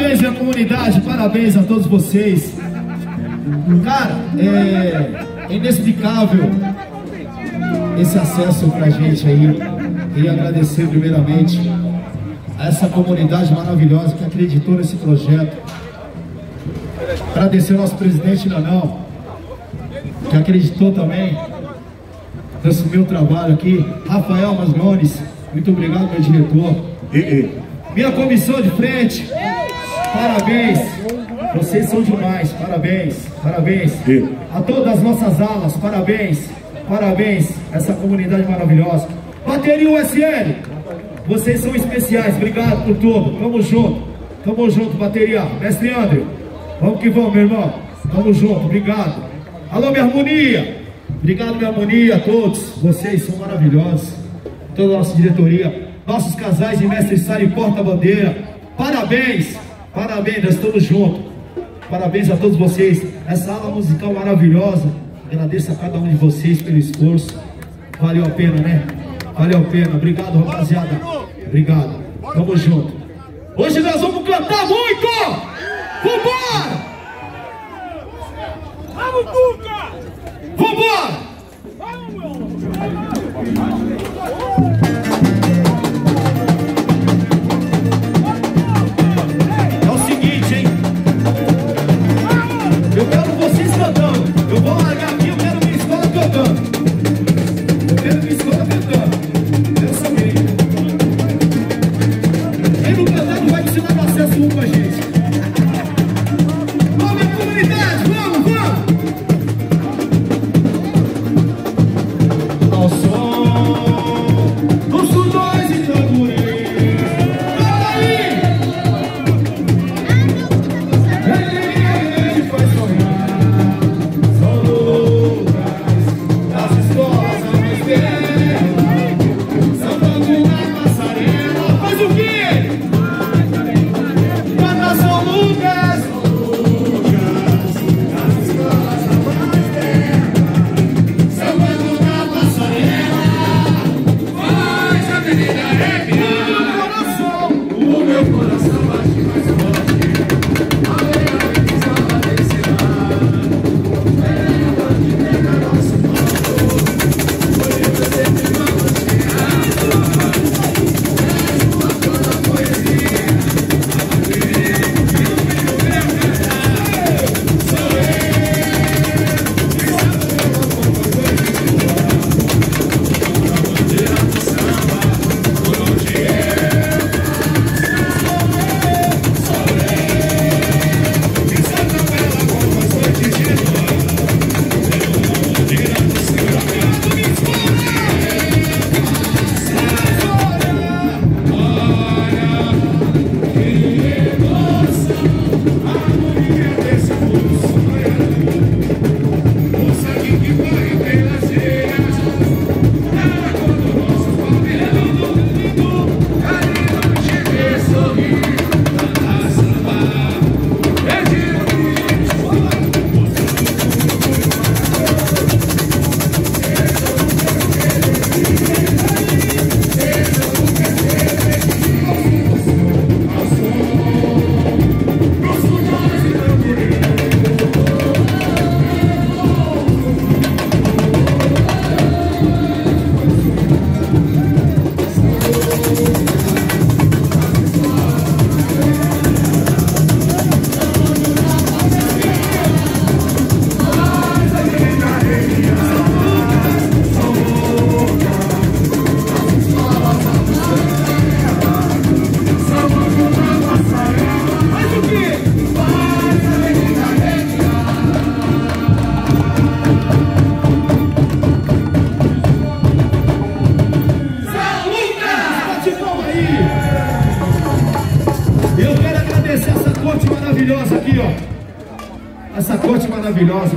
Parabéns, minha comunidade, parabéns a todos vocês. Cara, é, é inexplicável esse acesso pra gente aí. Queria agradecer primeiramente a essa comunidade maravilhosa que acreditou nesse projeto. Agradecer ao nosso presidente Nanão, que acreditou também nesse meu trabalho aqui. Rafael Maslones, muito obrigado, meu diretor. Minha comissão de frente, parabéns. Vocês são demais, parabéns, parabéns. A todas as nossas alas, parabéns, parabéns. Essa comunidade maravilhosa. Bateria USL, vocês são especiais, obrigado por tudo. Tamo junto, tamo junto, bateria. Mestre André, vamos que vamos, meu irmão. Tamo junto, obrigado. Alô, minha harmonia. Obrigado, minha harmonia, a todos. Vocês são maravilhosos. Toda a nossa diretoria, nossos casais de mestre Sara e porta-bandeira. Parabéns, parabéns, nós estamos juntos. Parabéns a todos vocês. Essa aula musical maravilhosa. Agradeço a cada um de vocês pelo esforço. Valeu a pena, né? Valeu a pena. Obrigado, rapaziada. Obrigado. Tamo junto. Hoje nós vamos cantar muito! Vambora! Vamos, Cuca!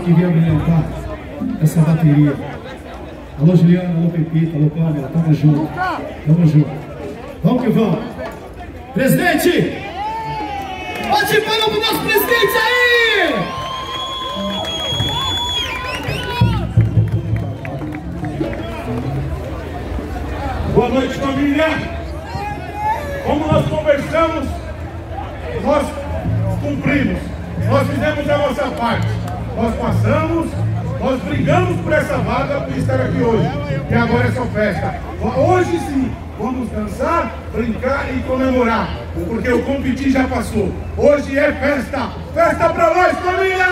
Que veio alimentar essa bateria. Alô, Juliana, alô, Pepita, alô, Pamela, tamo junto. Tamo junto. Vamos que vamos. Presidente! Bate palma pro nosso presidente aí! Boa noite, família. Como nós conversamos, nós cumprimos. Nós fizemos a nossa parte. Nós passamos, nós brigamos por essa vaga por estar aqui hoje. E agora é só festa. Hoje sim, vamos dançar, brincar e comemorar. Porque o competir já passou. Hoje é festa. Festa pra nós, família!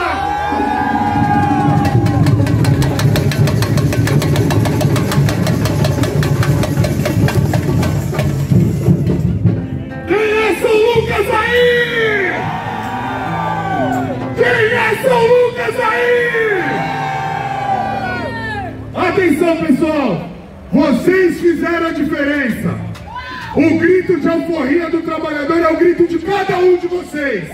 São Lucas aí! Atenção, pessoal! Vocês fizeram a diferença. O grito de alforria do trabalhador é o grito de cada um de vocês.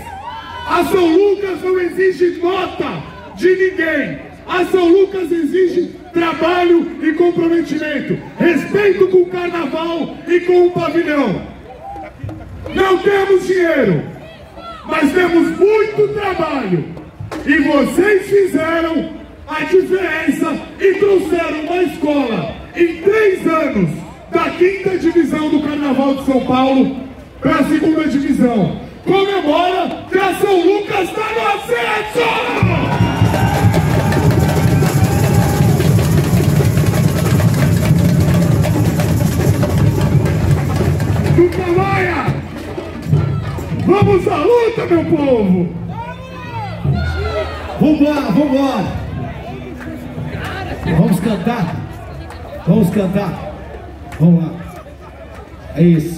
A São Lucas não exige nota de ninguém. A São Lucas exige trabalho e comprometimento, respeito com o carnaval e com o pavilhão. Não temos dinheiro, mas temos muito trabalho. E vocês fizeram a diferença e trouxeram uma escola em três anos da quinta divisão do Carnaval de São Paulo para a segunda divisão. Comemora que a São Lucas está no acesso! Vamos à luta, meu povo! Vambora, vambora. Vamos cantar. Vamos cantar. Vamos lá. É isso.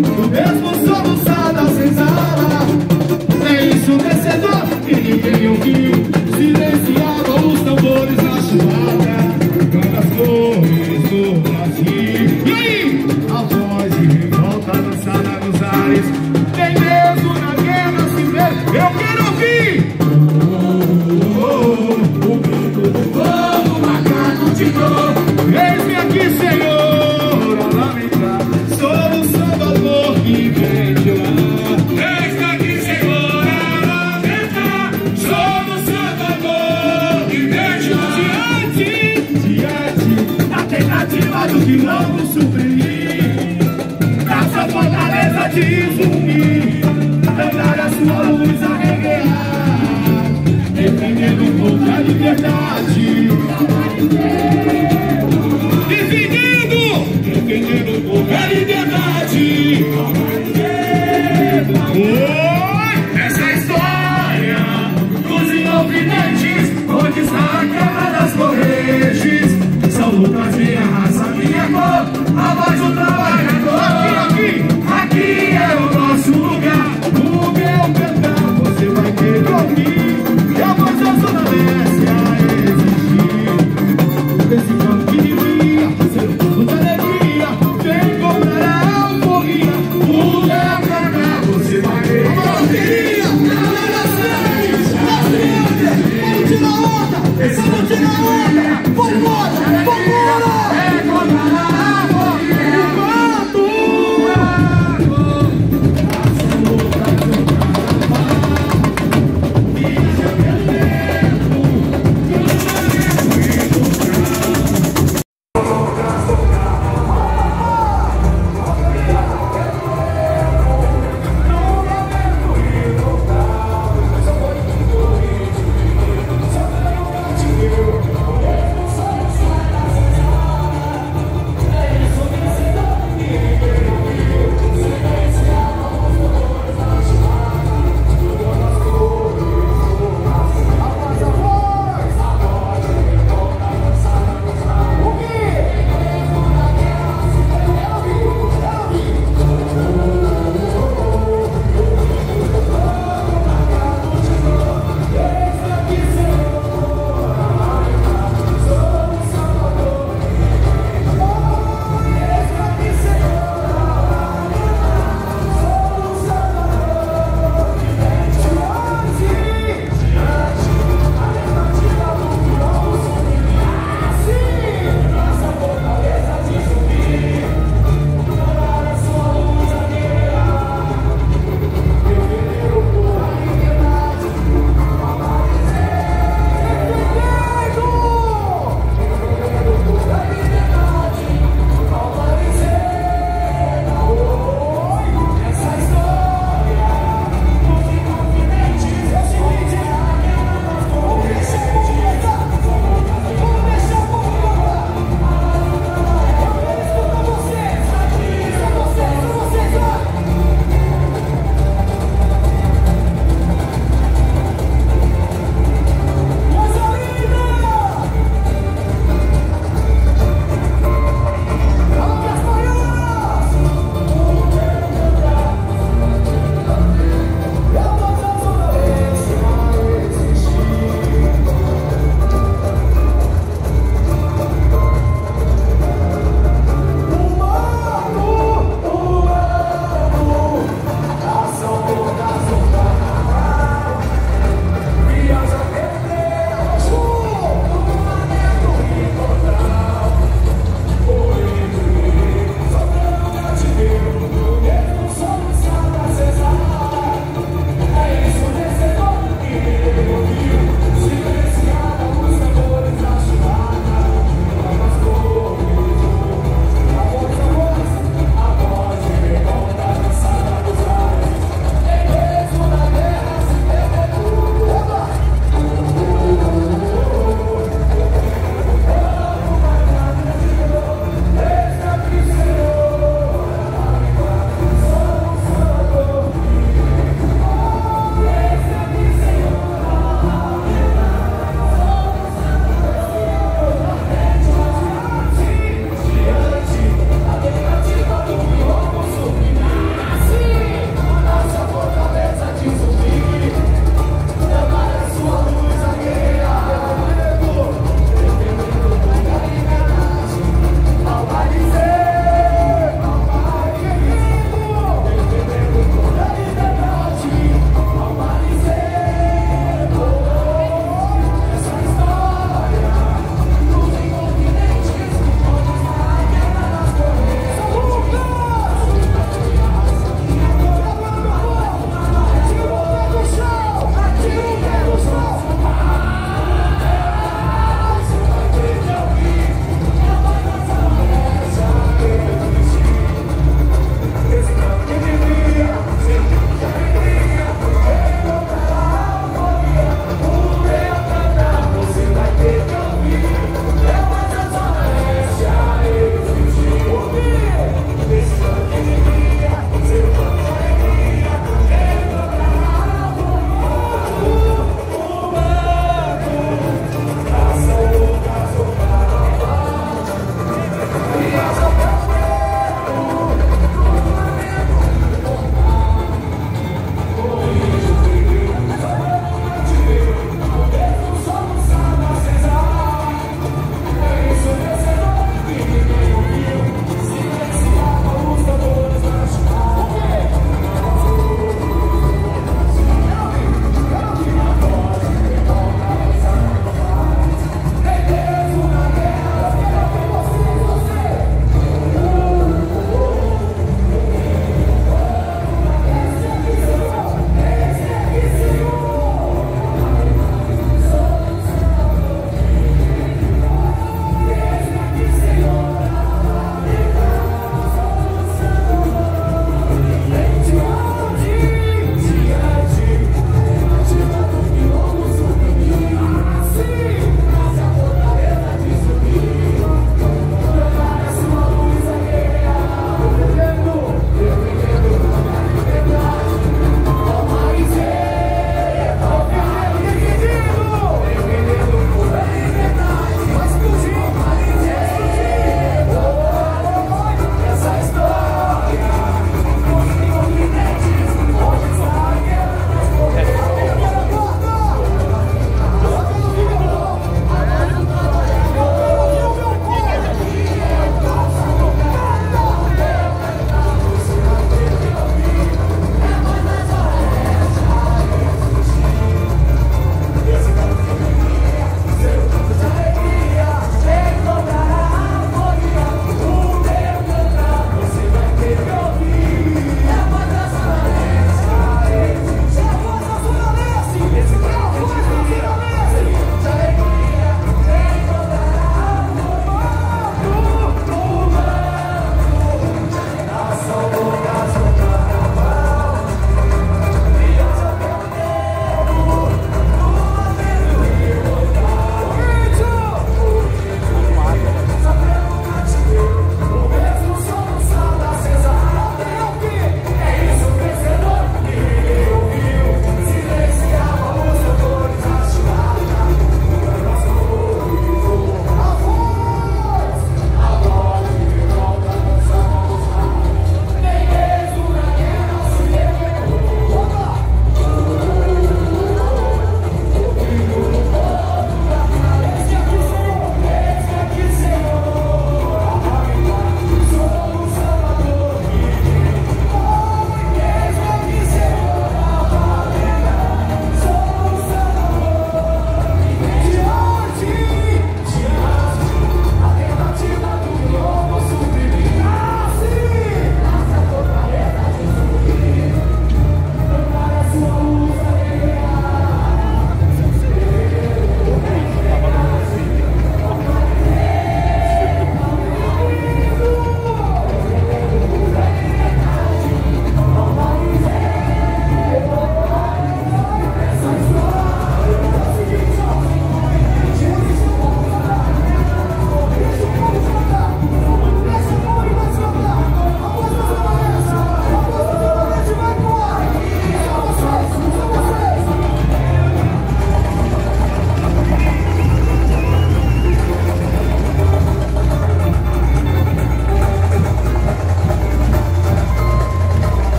Do mesmo solução. suprir Pra sua fortaleza te sumir. Tornar a sua luz a reguear Defendendo contra a liberdade. Defendendo. Defendendo contra a liberdade. Defendendo. Thank you.